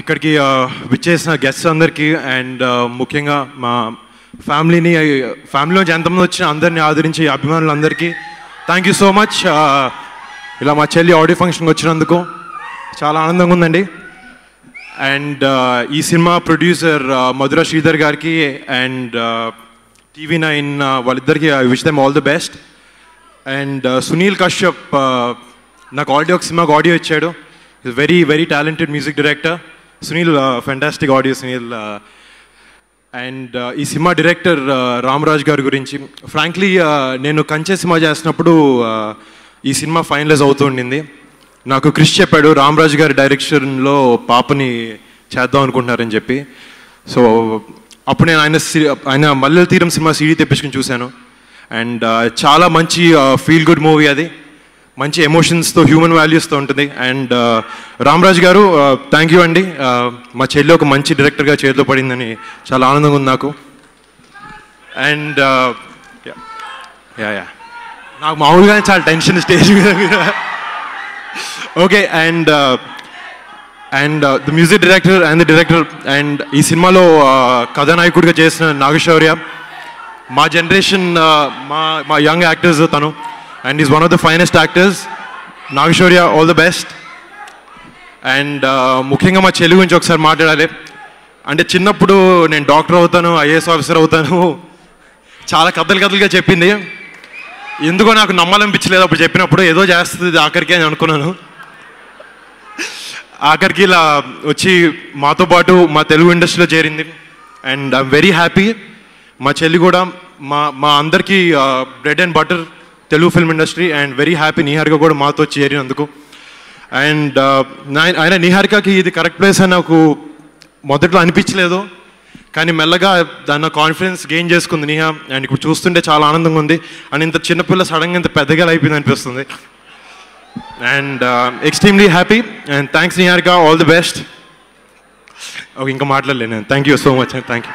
ఇక్కడికి విచ్చేసిన గెస్ట్స్ అందరికీ అండ్ ముఖ్యంగా మా ఫ్యామిలీని ఫ్యామిలీలోంచి ఎంతమంది వచ్చిన అందరినీ ఆదరించి అభిమానులందరికీ థ్యాంక్ యూ సో మచ్ ఇలా మా చెల్లి ఆడియో ఫంక్షన్కి వచ్చినందుకు చాలా ఆనందంగా ఉందండి. అండ్ ఈ సినిమా ప్రొడ్యూసర్ మధుర శ్రీధర్ గారికి అండ్ టీవీ నైన్ వాళ్ళిద్దరికి I wish them all the best and Sunil Kashyap నాకు ఆడియో ఒక సినిమాకి ఆడియో ఇచ్చాడు. Is very very talented music director Sunil fantastic audio Sunil and ఈ సినిమా డైరెక్టర్ రామరాజ్ గారి గురించి. ఫ్రాంక్లీ నేను కంచె సినిమా చేసినప్పుడు ఈ సినిమా ఫైనలైజ్ అవుతూ ఉండింది. నాకు క్రిష్ చెప్పాడు రామరాజ్ గారి డైరెక్షన్లో పాపని చేద్దాం అనుకుంటున్నారని చెప్పి. సో అప్పుడు నేను ఆయన సి- ఆయన మల్లెల తీరం సినిమా సీడీ తెప్పించుకుని చూశాను. అండ్ చాలా మంచి ఫీల్ గుడ్ మూవీ అది. మంచి ఎమోషన్స్తో హ్యూమన్ వాల్యూస్తో ఉంటుంది. అండ్ uh, రామరాజ్ గారు uh, థ్యాంక్ యూ అండి. Uh, మా చెల్లి ఒక మంచి డైరెక్టర్గా చేతిలో పడిందని చాలా ఆనందంగా ఉంది నాకు. అండ్ యా యా నాకు మామూలుగానే చాలా టెన్షన్ స్టేజ్ మీద okay and and the music director and the director and ఈ సినిమాలో కథానాయకుడిగా చేసిన నాగశౌర్య మా జనరేషన్ మా మా యంగ్ యాక్టర్స్ తను. And is one of the finest actors Naga Shaurya all the best and ముఖ్యంగా మా చెల్లి గురించి ఒకసారి మాట్లాడాలి. అంటే చిన్నప్పుడు నేను డాక్టర్ అవుతాను ఐఏఎస్ ఆఫీసర్ అవుతాను. చాలా కథలు కథలుగా చెప్పింది. ఎందుకో నాకు నమ్మాలనిపించలేదు అప్పుడు చెప్పినప్పుడు. ఏదో చేస్తుంది ఆఖరికి అని అనుకున్నాను. ఆఖరికి ఇలా వచ్చి మాతో పాటు మా తెలుగు ఇండస్ట్రీలో చేరింది. అండ్ ఐఎమ్ వెరీ హ్యాపీ మా చెల్లి కూడా మా మా అందరికీ bread and butter Telugu film industry and very happy Niharika కూడా మాతో చేరినందుకు. అండ్ uh, ఆయన నిహారికకి ఇది కరెక్ట్ ప్లేస్ అని నాకు మొదట్లో అనిపించలేదు. కానీ మెల్లగా దాని కాన్ఫిడెన్స్ గెయిన్ చేసుకుంది నిహా అండ్ ఇప్పుడు చూస్తుంటే చాలా ఆనందంగా ఉంది. అండ్ ఇంత చిన్నపిల్ల సడన్గా ఇంత పెద్దగా అయిపోయింది అనిపిస్తుంది. And extremely happy and thanks Niharika all the best okay ఇంకా మాట్లాడలేను thank you so much thank you